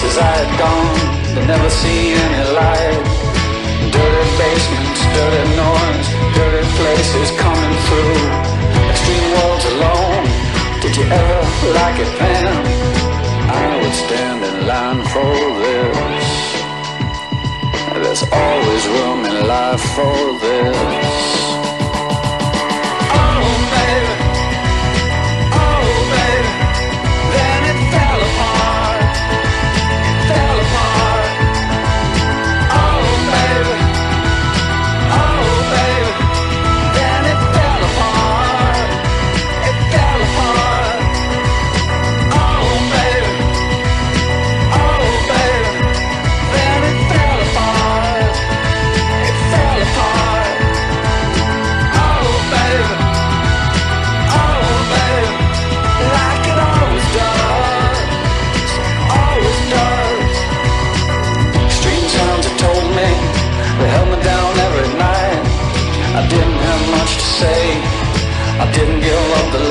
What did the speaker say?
places I had gone, but never seen any light. Dirty basements, dirty noise, dirty places coming through. Extreme worlds alone. Did you ever like it then? I would stand in line for this. There's always room in life for this. Say. I didn't give up the